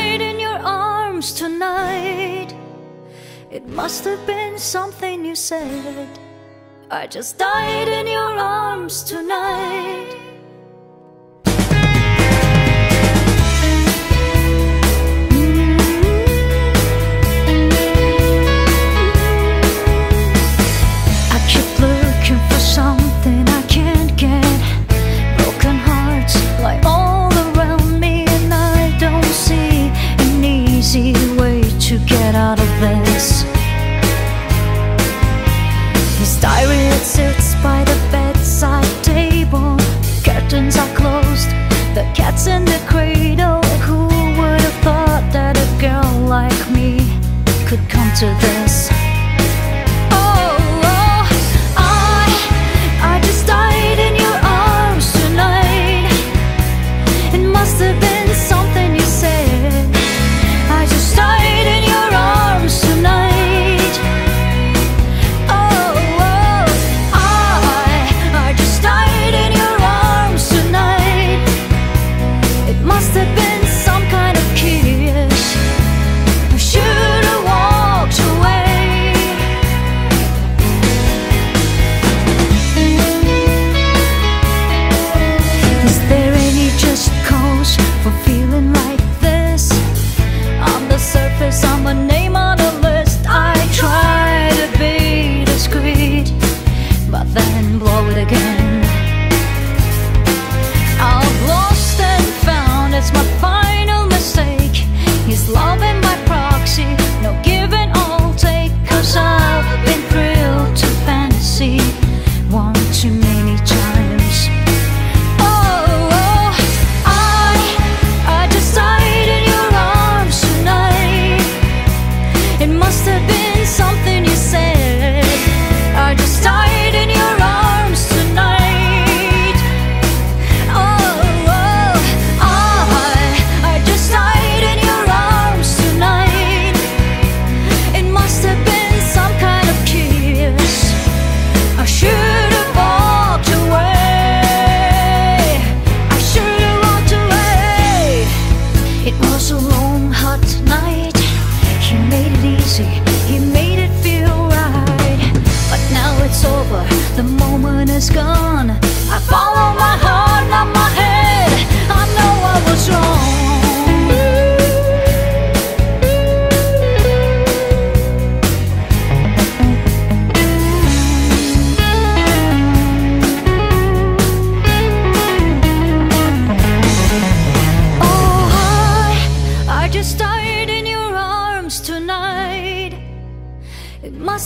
in your arms tonight. It must have been something you said. I just died in your arms tonight.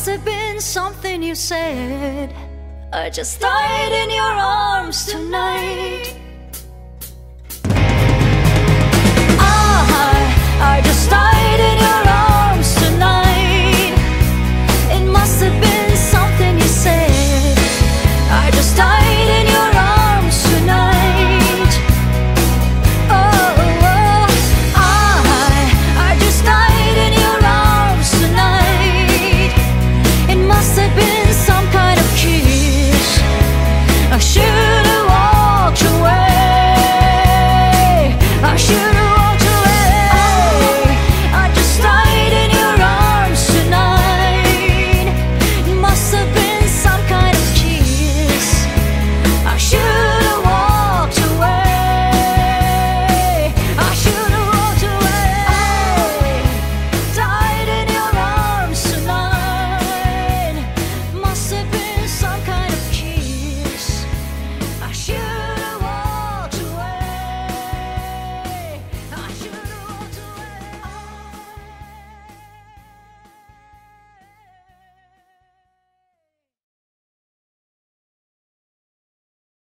must have been something you said. I just died in your arms tonight. I, I just died in your arms tonight. It must have been something you said. I just died in your